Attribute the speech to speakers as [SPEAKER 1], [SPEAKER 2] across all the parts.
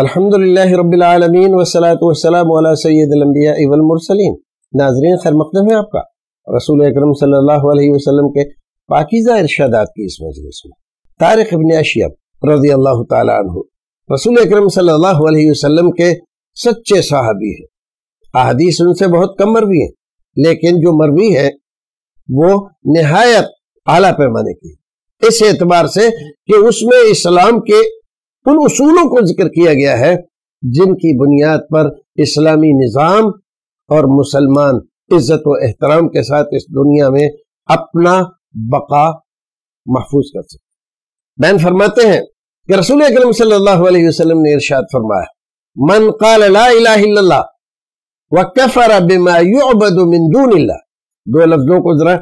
[SPEAKER 1] الحمد للہ رب العالمین والصلاة والسلام علی سید الانبیاء والمرسلین. ناظرین، خیر مقدم ہے آپ کا. رسول اکرم صلی اللہ علیہ وسلم کے پاکیزہ ارشادات کی اس مجلس میں. تارق ابن اشیب رضی اللہ تعالی عنہ. رسول اکرم صلی اللہ علیہ وسلم کے سچے صحابی ہیں. احادیث ان سے بہت کم مروی ہیں، لیکن جو مروی ہے، وہ نہایت اعلیٰ پیمانے کی اس اعتبار سے کہ اس میں اسلام کے ان اصولوں کو ذکر کیا گیا ہے جن کی بنیاد پر اسلامی نظام اور مسلمان عزت و احترام کے ساتھ اس دنیا میں اپنا بقا محفوظ کر سکتے بین فرماتے ہیں کہ رسول اکرم صلی اللہ علیہ وسلم نے ارشاد فرمایا، من قال لا الہ الا اللہ وکفر بما يعبد من دون اللہ دو لفظوں کو ذرا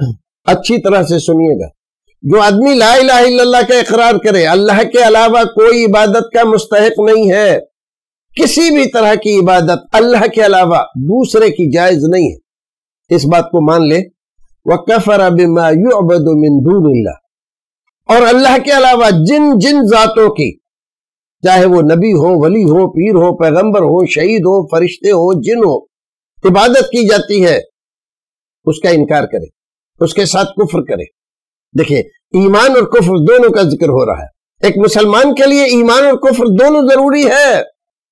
[SPEAKER 1] اچھی طرح سے سنیے گا۔ جو آدمی لا الہ الا اللہ کا اقرار کرے، اللہ کے علاوہ کوئی عبادت کا مستحق نہیں ہے۔ کسی بھی طرح کی عبادت اللہ کے علاوہ دوسرے کی جائز نہیں ہے۔ اس بات کو مان لے۔ وَكَفَرَ بِمَا يُعْبَدُ مِن دُونِ اللَّهِ۔ اور اللہ کے علاوہ جن جن ذاتوں کی، چاہے وہ نبی ہو، ولی ہو، پیر ہو، پیغمبر ہو، شہید ہو، فرشتے ہو، جن ہو، عبادت کی جاتی ہے، اس کا انکار کرے، اس کے ساتھ کفر کرے۔ دیکھیں ایمان اور کفر دونوں کا ذکر ہو رہا ہے۔ ایک مسلمان کے لیے ایمان اور کفر دونوں ضروری ہے۔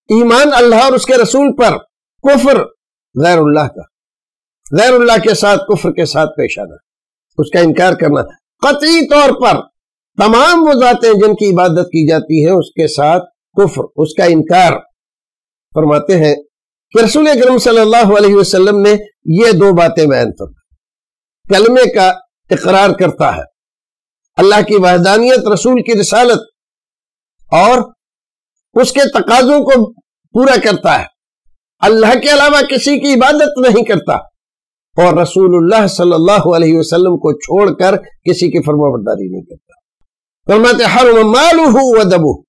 [SPEAKER 1] ایمان اللہ اور اس کے رسول پر، کفر غیر اللہ کا۔ غیر اللہ کے ساتھ، کفر کے ساتھ پیش آنا۔ اس کا انکار کرنا۔ قطعی طور پر تمام وہ ذاتیں جن کی عبادت کی جاتی ہے اس کے ساتھ کفر، اس کا انکار۔ فرماتے ہیں کہ رسول اکرم صلی اللہ علیہ وسلم نے یہ دو باتیں بیان فرمائی۔ کلمے کا اقرار کرتا ہے۔ اللہ کی وحدانیت، رسول کی رسالت، اور اس کے تقاضوں کو پورا کرتا ہے۔ اللہ کے علاوہ کسی کی عبادت نہیں کرتا۔ اور رسول اللہ صلی اللہ علیہ وسلم کو چھوڑ کر کسی کی فرما برداری نہیں کرتا۔ فرماتے ہر مال دبو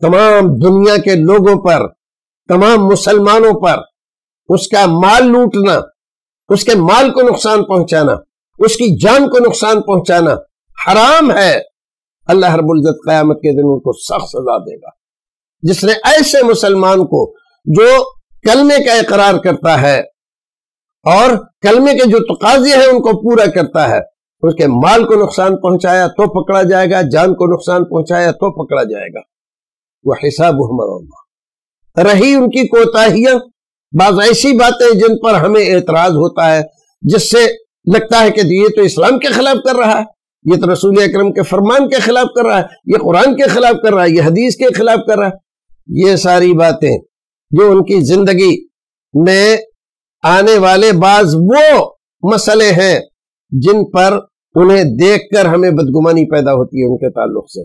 [SPEAKER 1] تمام دنیا کے لوگوں پر، تمام مسلمانوں پر اس کا مال لوٹنا، اس کے مال کو نقصان پہنچانا، اس کی جان کو نقصان پہنچانا۔ حرام ہے، اللہ رب العزت قیامت کے دن ان کو سخت سزا دے گا۔ جس نے ایسے مسلمان کو جو کلمے کا اقرار کرتا ہے اور کلمے کے جو تقاضے ہیں ان کو پورا کرتا ہے اس کے مال کو نقصان پہنچایا تو پکڑا جائے گا، جان کو نقصان پہنچایا تو پکڑا جائے گا۔ وہ حساب اللہ رہی ان کی کوتاہیاں، بعض ایسی باتیں جن پر ہمیں اعتراض ہوتا ہے، جس سے لگتا ہے کہ یہ تو اسلام کے خلاف کر رہا ہے۔ یہ تو رسول اکرم کے فرمان کے خلاف کر رہا ہے، یہ قرآن کے خلاف کر رہا ہے، یہ حدیث کے خلاف کر رہا ہے۔ یہ ساری باتیں جو ان کی زندگی میں آنے والے بعض وہ مسئلے ہیں جن پر انہیں دیکھ کر ہمیں بدگمانی پیدا ہوتی ہے ان کے تعلق سے۔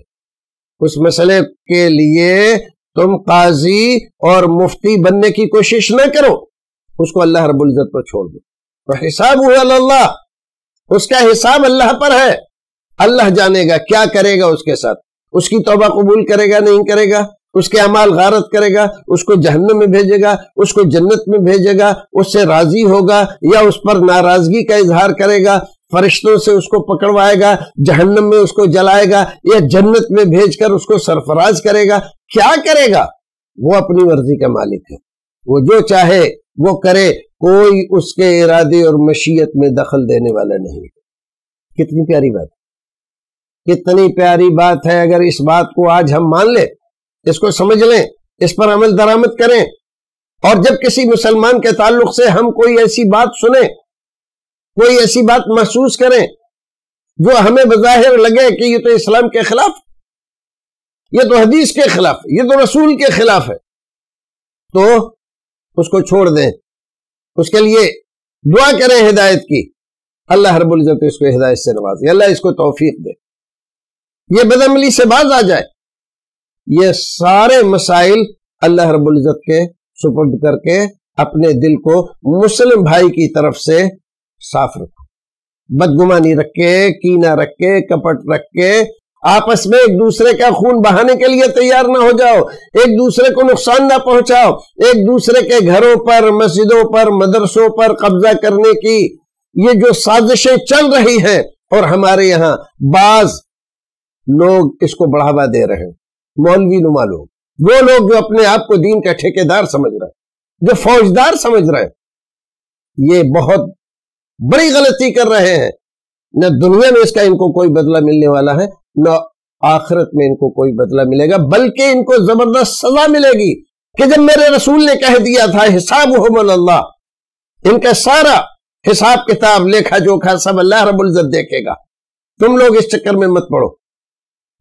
[SPEAKER 1] اس مسئلے کے لیے تم قاضی اور مفتی بننے کی کوشش نہ کرو، اس کو اللہ رب العزت پر چھوڑ دو۔ تو حساب ہوا اللہ، اس کا حساب اللہ پر ہے۔ اللہ جانے گا، کیا کرے گا اس کے ساتھ؟ اس کی توبہ قبول کرے گا، نہیں کرے گا؟ اس کے امال غارت کرے گا، اس کو جہنم میں بھیجے گا، اس کو جنت میں بھیجے گا، اس سے راضی ہوگا یا اس پر ناراضگی کا اظہار کرے گا، فرشتوں سے اس کو پکڑوائے گا، جہنم میں اس کو جلائے گا یا جنت میں بھیج کر اس کو سرفراز کرے گا؟ کیا کرے گا؟ وہ اپنی مرضی کا مالک ہے۔ وہ جو چاہے، وہ کرے، کوئی اس کے ارادے اور مشیت میں دخل دینے والا نہیں۔ کتنی پیاری بات۔ کتنی پیاری بات ہے، اگر اس بات کو آج ہم مان لیں، اس کو سمجھ لیں، اس پر عمل درآمد کریں، اور جب کسی مسلمان کے تعلق سے ہم کوئی ایسی بات سنیں، کوئی ایسی بات محسوس کریں، جو ہمیں بظاہر لگے کہ یہ تو اسلام کے خلاف، یہ تو حدیث کے خلاف، یہ تو رسول کے خلاف ہے، تو اس کو چھوڑ دیں۔ اس کے لیے دعا کریں ہدایت کی۔ اللہ رب العزت اس کو ہدایت سے نوازے۔ اللہ اس کو توفیق دے۔ یہ بدعملی سے باز آ جائے۔ یہ سارے مسائل اللہ رب العزت کے سپرد کر کے اپنے دل کو مسلم بھائی کی طرف سے صاف رکھو۔ بدگمانی رکھ کے کینا رکھ کے کپٹ رکھ کے آپس میں ایک دوسرے کا خون بہانے کے لیے تیار نہ ہو جاؤ۔ ایک دوسرے کو نقصان نہ پہنچاؤ۔ ایک دوسرے کے گھروں پر، مسجدوں پر، مدرسوں پر قبضہ کرنے کی یہ جو سازشیں چل رہی ہیں اور ہمارے یہاں بعض لوگ اس کو بڑھاوا دے رہے ہیں، مولوی نما لوگ۔ وہ لوگ جو اپنے آپ کو دین کا ٹھیکیدار سمجھ رہے ہیں، جو فوجدار سمجھ رہے ہیں، یہ بہت بڑی غلطی کر رہے ہیں۔ نہ دنیا میں اس کا ان کو کوئی بدلہ ملنے والا ہے، نہ آخرت میں ان کو کوئی بدلہ ملے گا، بلکہ ان کو زبردست سزا ملے گی کہ جب میرے رسول نے کہہ دیا تھا حساب اللہ، ان کا سارا حساب کتاب لکھا جوکھا، سب اللہ رب العزت دیکھے گا۔ تم لوگ اس چکر میں مت پڑو۔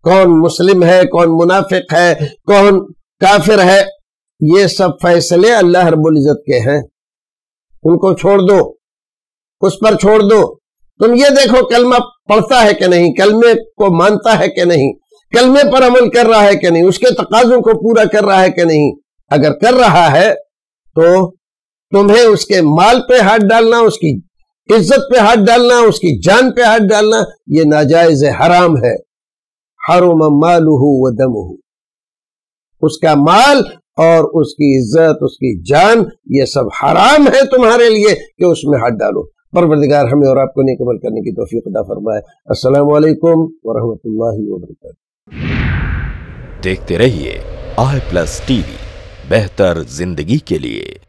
[SPEAKER 1] کون مسلم ہے، کون منافق ہے، کون کافر ہے، یہ سب فیصلے اللہ رب العزت کے ہیں۔ ان کو چھوڑ دو، اس پر چھوڑ دو۔ تم یہ دیکھو کلمہ پڑھتا ہے کہ نہیں، کلمے کو مانتا ہے کہ نہیں، کلمے پر عمل کر رہا ہے کہ نہیں، اس کے تقاضوں کو پورا کر رہا ہے کہ نہیں۔ اگر کر رہا ہے تو تمہیں اس کے مال پہ ہاتھ ڈالنا، اس کی عزت پہ ہاتھ ڈالنا، اس کی جان پہ ہاتھ ڈالنا، یہ ناجائز حرام ہے۔ حرم مالہ و دمہ اس کا مال اور اس کی عزت، اس کی جان، یہ سب حرام ہے تمہارے لیے کہ اس میں ہاتھ ڈالو۔ پروردگار ہمیں اور آپ کو نیک عمل کرنے کی توفیق عطا فرمائے۔ السلام علیکم ورحمۃ اللہ وبرکاتہ۔
[SPEAKER 2] دیکھتے رہیے آئی پلس ٹی وی، بہتر زندگی کے لیے۔